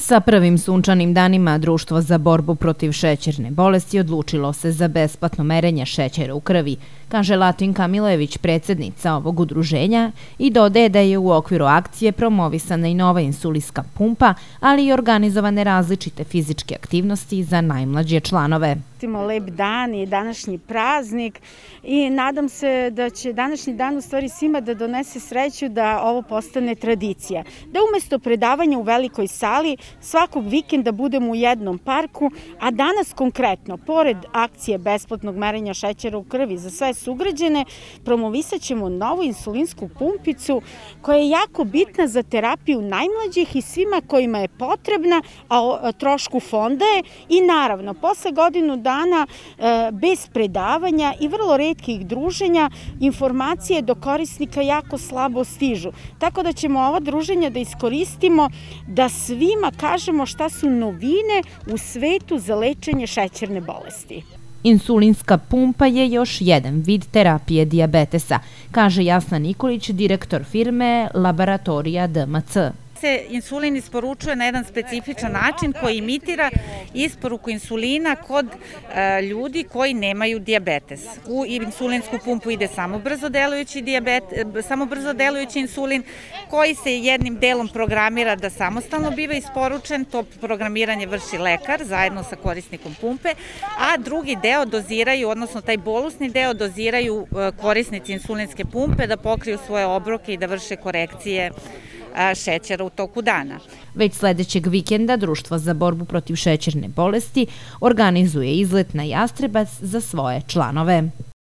Sa prvim sunčanim danima Društvo za borbu protiv šećerne bolesti odlučilo se za besplatno merenje šećera u krvi, kaže Latinka Milević, predsednica ovog udruženja i dodaje da je u okviru akcije promovisana i nova insulijska pumpa, ali i organizovane različite fizičke aktivnosti za najmlađe članove koristimo lep dan i današnji praznik i nadam se da će današnji dan u stvari svima da donese sreću da ovo postane tradicija. Da umesto predavanja u velikoj sali svakog vikenda budemo u jednom parku, a danas konkretno, pored akcije besplatnog merenja šećera u krvi za sve sugrađene, promovisat ćemo novu insulinsku pumpicu koja je jako bitna za terapiju najmlađih i svima kojima je potrebna, a trošku fonda je i naravno, posle godinu dana e, bez predavanja i vrlo redkih druženja informacije do korisnika jako slabo stižu. Tako da ćemo ova druženja da iskoristimo da svima kažemo šta su novine u svetu za lečenje šećerne bolesti. Insulinska pumpa je još jedan vid terapije diabetesa, kaže Jasna Nikolić, direktor firme Laboratorija DMC se insulin isporučuje na jedan specifičan način koji imitira isporuku insulina kod e, ljudi koji nemaju diabetes. U insulinsku pumpu ide samo brzo delujući, diabet, e, samo brzo delujući insulin koji se jednim delom programira da samostalno biva isporučen, to programiranje vrši lekar zajedno sa korisnikom pumpe, a drugi deo doziraju, odnosno taj bolusni deo doziraju e, korisnici insulinske pumpe da pokriju svoje obroke i da vrše korekcije šećera u toku dana. Već sledećeg vikenda Društvo za borbu protiv šećerne bolesti organizuje izlet na Jastrebac za svoje članove.